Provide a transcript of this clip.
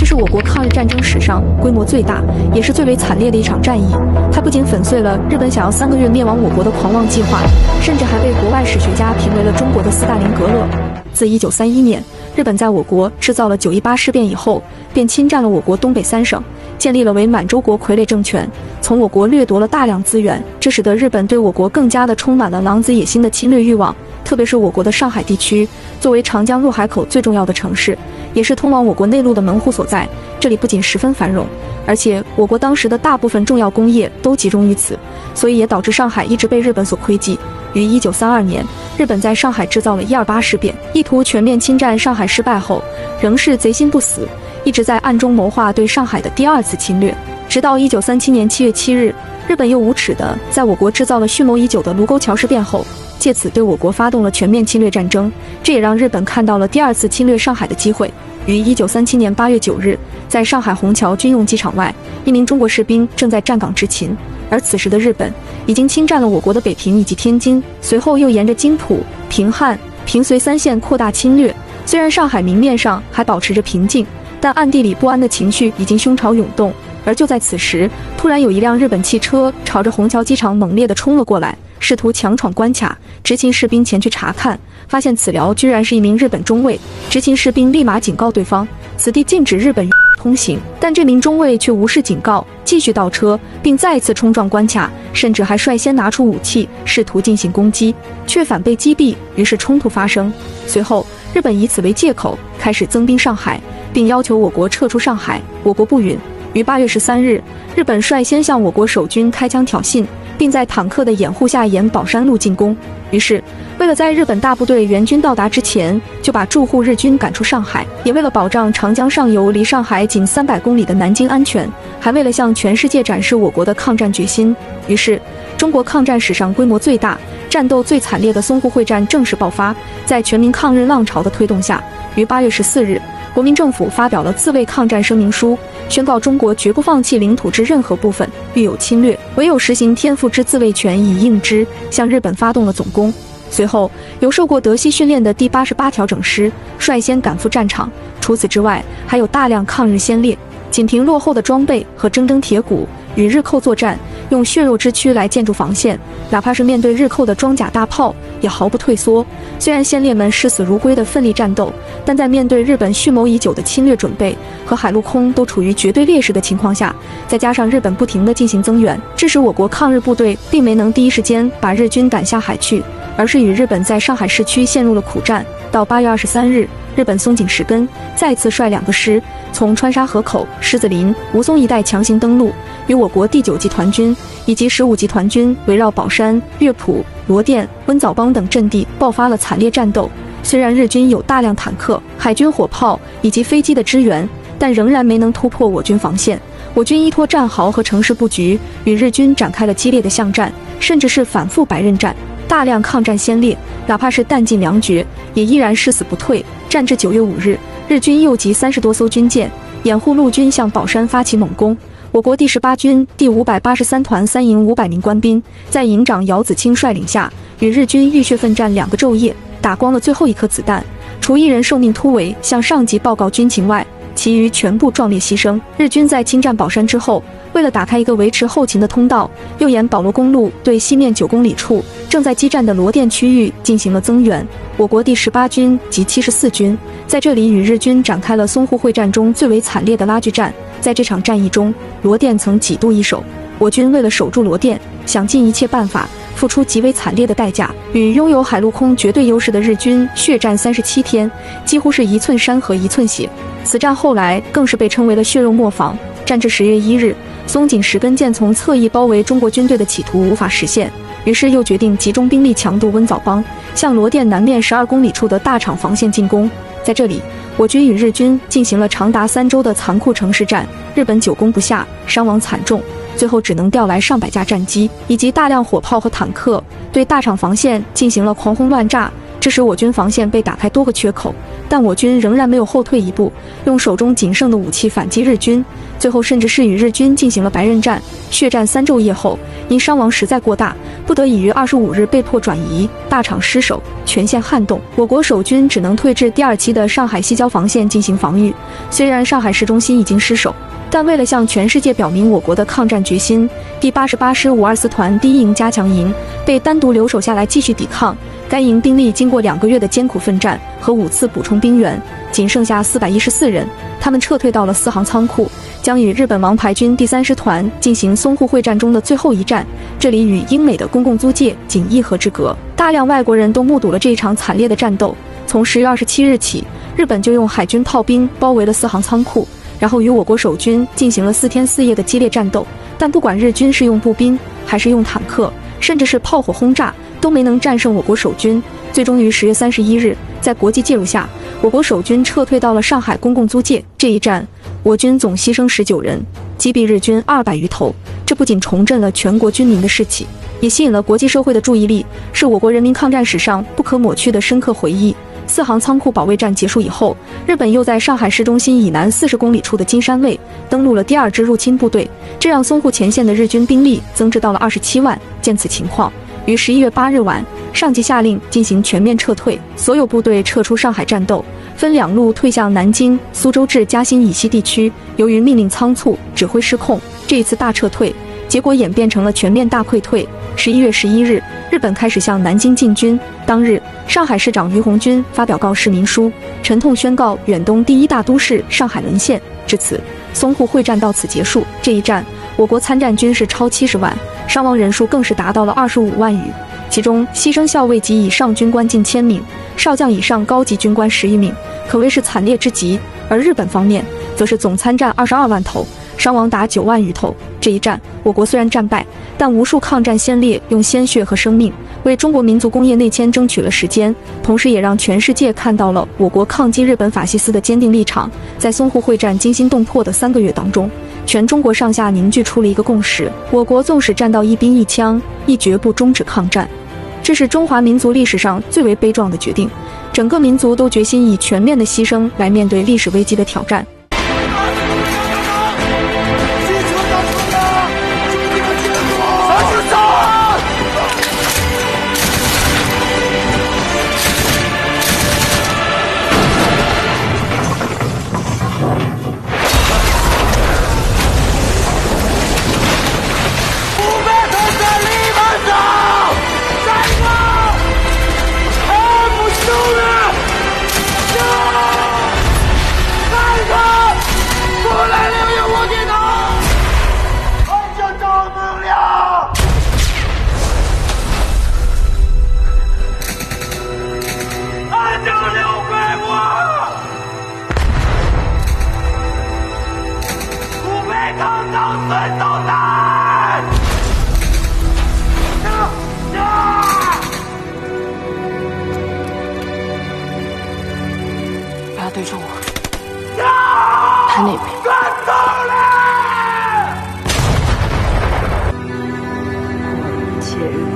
这是我国抗日战争史上规模最大，也是最为惨烈的一场战役。它不仅粉碎了日本想要三个月灭亡我国的狂妄计划，甚至还被国外史学家评为了中国的斯大林格勒。自一九三一年，日本在我国制造了九一八事变以后，便侵占了我国东北三省，建立了伪满洲国傀儡政权，从我国掠夺了大量资源，这使得日本对我国更加的充满了狼子野心的侵略欲望。特别是我国的上海地区，作为长江入海口最重要的城市，也是通往我国内陆的门户所在。这里不仅十分繁荣，而且我国当时的大部分重要工业都集中于此，所以也导致上海一直被日本所窥忌。于一九三二年，日本在上海制造了一二八事变，意图全面侵占上海。失败后，仍是贼心不死，一直在暗中谋划对上海的第二次侵略。直到一九三七年七月七日，日本又无耻地在我国制造了蓄谋已久的卢沟桥事变后，借此对我国发动了全面侵略战争。这也让日本看到了第二次侵略上海的机会。于一九三七年八月九日，在上海虹桥军用机场外，一名中国士兵正在站岗执勤。而此时的日本已经侵占了我国的北平以及天津，随后又沿着津浦、平汉、平绥三线扩大侵略。虽然上海明面上还保持着平静，但暗地里不安的情绪已经胸潮涌动。而就在此时，突然有一辆日本汽车朝着虹桥机场猛烈地冲了过来，试图强闯关卡。执勤士兵前去查看，发现此僚居然是一名日本中尉。执勤士兵立马警告对方，此地禁止日本。通行，但这名中尉却无视警告，继续倒车，并再次冲撞关卡，甚至还率先拿出武器，试图进行攻击，却反被击毙。于是冲突发生。随后，日本以此为借口，开始增兵上海，并要求我国撤出上海。我国不允。于八月十三日，日本率先向我国守军开枪挑衅。并在坦克的掩护下沿宝山路进攻。于是，为了在日本大部队援军到达之前就把驻沪日军赶出上海，也为了保障长江上游离上海仅三百公里的南京安全，还为了向全世界展示我国的抗战决心，于是，中国抗战史上规模最大、战斗最惨烈的淞沪会战正式爆发。在全民抗日浪潮的推动下，于八月十四日。国民政府发表了自卫抗战声明书，宣告中国绝不放弃领土之任何部分，必有侵略，唯有实行天赋之自卫权以应之，向日本发动了总攻。随后，由受过德西训练的第八十八调整师率先赶赴战场。除此之外，还有大量抗日先烈，仅凭落后的装备和铮铮铁骨，与日寇作战。用血肉之躯来建筑防线，哪怕是面对日寇的装甲大炮，也毫不退缩。虽然先烈们视死如归的奋力战斗，但在面对日本蓄谋已久的侵略准备和海陆空都处于绝对劣势的情况下，再加上日本不停地进行增援，致使我国抗日部队并没能第一时间把日军赶下海去，而是与日本在上海市区陷入了苦战。到八月二十三日，日本松井石根再次率两个师从川沙河口、狮子林、吴淞一带强行登陆。与我国第九集团军以及十五集团军围绕宝山、乐浦、罗店、温枣帮等阵地爆发了惨烈战斗。虽然日军有大量坦克、海军火炮以及飞机的支援，但仍然没能突破我军防线。我军依托战壕和城市布局，与日军展开了激烈的巷战，甚至是反复白刃战。大量抗战先烈，哪怕是弹尽粮绝，也依然誓死不退。战至九月五日，日军又集三十多艘军舰，掩护陆军向宝山发起猛攻。我国第十八军第五百八十三团三营五百名官兵，在营长姚子清率领下，与日军浴血奋战两个昼夜，打光了最后一颗子弹。除一人受命突围向上级报告军情外，其余全部壮烈牺牲。日军在侵占宝山之后，为了打开一个维持后勤的通道，又沿保罗公路对西面九公里处正在激战的罗店区域进行了增援。我国第十八军及七十四军在这里与日军展开了淞沪会战中最为惨烈的拉锯战。在这场战役中，罗店曾几度易手，我军为了守住罗店，想尽一切办法，付出极为惨烈的代价，与拥有海陆空绝对优势的日军血战三十七天，几乎是一寸山河一寸血。此战后来更是被称为了血肉磨坊。战至十月一日，松井石根见从侧翼包围中国军队的企图无法实现，于是又决定集中兵力强渡温枣帮，向罗店南面十二公里处的大厂防线进攻。在这里。我军与日军进行了长达三周的残酷城市战，日本久攻不下，伤亡惨重，最后只能调来上百架战机以及大量火炮和坦克，对大厂防线进行了狂轰乱炸。这时我军防线被打开多个缺口，但我军仍然没有后退一步，用手中仅剩的武器反击日军，最后甚至是与日军进行了白刃战，血战三昼夜后，因伤亡实在过大，不得已于二十五日被迫转移，大场失守，全线撼动，我国守军只能退至第二期的上海西郊防线进行防御。虽然上海市中心已经失守。但为了向全世界表明我国的抗战决心，第八十八师五二四团第一营加强营被单独留守下来继续抵抗。该营兵力经过两个月的艰苦奋战和五次补充兵员，仅剩下四百一十四人。他们撤退到了四行仓库，将与日本王牌军第三师团进行淞沪会战中的最后一战。这里与英美的公共租界仅一河之隔，大量外国人都目睹了这一场惨烈的战斗。从十月二十七日起，日本就用海军炮兵包围了四行仓库。然后与我国守军进行了四天四夜的激烈战斗，但不管日军是用步兵还是用坦克，甚至是炮火轰炸，都没能战胜我国守军。最终于十月三十一日，在国际介入下，我国守军撤退到了上海公共租界。这一战，我军总牺牲十九人，击毙日军二百余头。这不仅重振了全国军民的士气，也吸引了国际社会的注意力，是我国人民抗战史上不可抹去的深刻回忆。四行仓库保卫战结束以后，日本又在上海市中心以南四十公里处的金山卫登陆了第二支入侵部队，这让淞沪前线的日军兵力增至到了二十七万。见此情况，于十一月八日晚，上级下令进行全面撤退，所有部队撤出上海战斗，分两路退向南京、苏州至嘉兴以西地区。由于命令仓促，指挥失控，这一次大撤退结果演变成了全面大溃退。十一月十一日，日本开始向南京进军。当日，上海市长于鸿钧发表告示民书，沉痛宣告远东第一大都市上海沦陷。至此，淞沪会战到此结束。这一战，我国参战军士超七十万，伤亡人数更是达到了二十五万余，其中牺牲校尉级以上军官近千名，少将以上高级军官十余名，可谓是惨烈之极。而日本方面，则是总参战二十二万头。伤亡达九万余头。这一战，我国虽然战败，但无数抗战先烈用鲜血和生命为中国民族工业内迁争取了时间，同时也让全世界看到了我国抗击日本法西斯的坚定立场。在淞沪会战惊心动魄的三个月当中，全中国上下凝聚出了一个共识：我国纵使战到一兵一枪，亦绝不终止抗战。这是中华民族历史上最为悲壮的决定，整个民族都决心以全面的牺牲来面对历史危机的挑战。对着我，他那边。切日